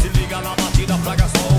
Se liga na batida, fraga só.